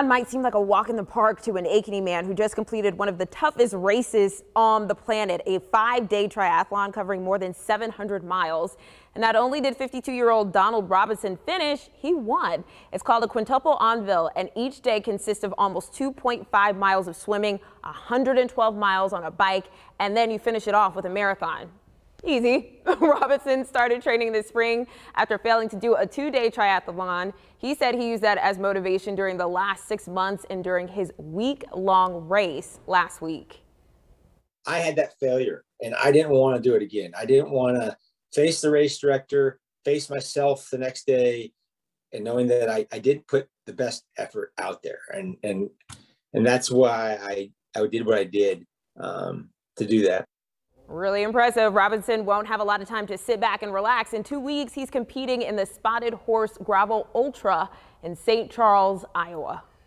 might seem like a walk in the park to an Ankeny man who just completed one of the toughest races on the planet, a five-day triathlon covering more than 700 miles. And not only did 52-year-old Donald Robinson finish, he won. It's called a quintuple Anvil, and each day consists of almost 2.5 miles of swimming, 112 miles on a bike, and then you finish it off with a marathon. Easy. Robinson started training this spring after failing to do a two-day triathlon. He said he used that as motivation during the last six months and during his week-long race last week. I had that failure and I didn't want to do it again. I didn't want to face the race director, face myself the next day and knowing that I, I didn't put the best effort out there. And, and, and that's why I, I did what I did um, to do that. Really impressive. Robinson won't have a lot of time to sit back and relax. In two weeks, he's competing in the Spotted Horse Gravel Ultra in St. Charles, Iowa.